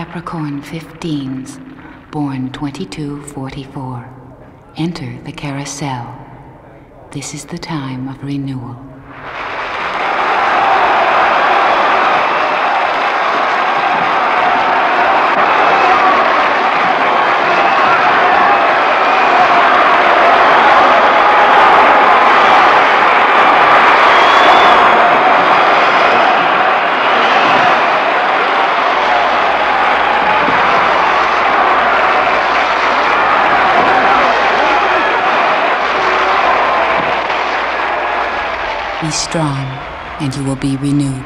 Capricorn 15s, born 2244. Enter the carousel. This is the time of renewal. Be strong, and you will be renewed.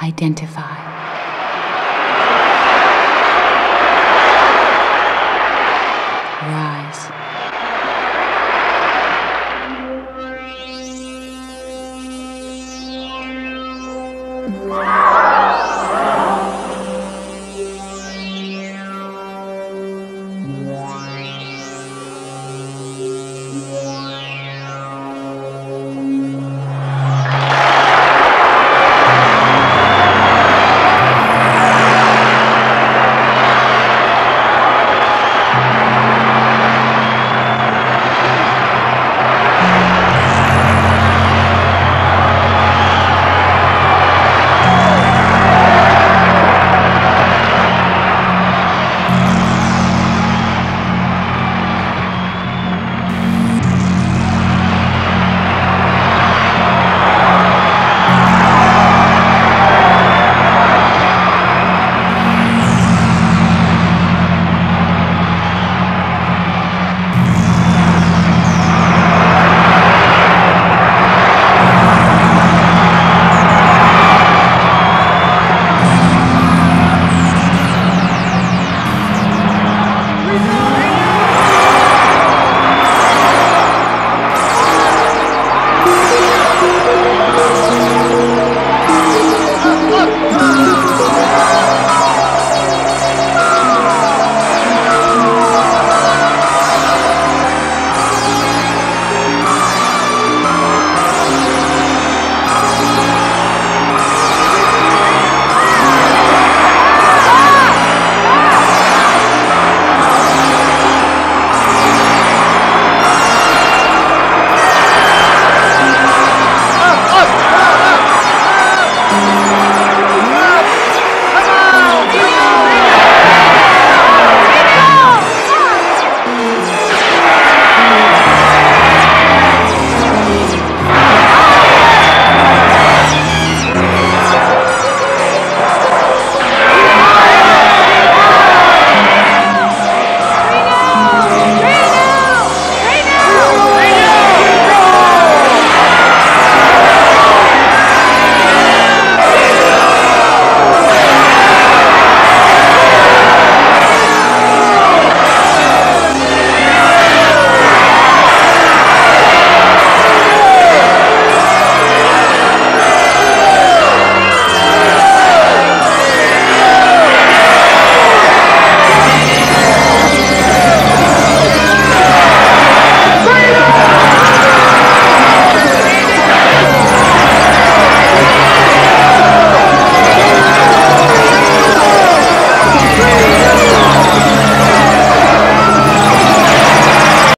Identify. Rise.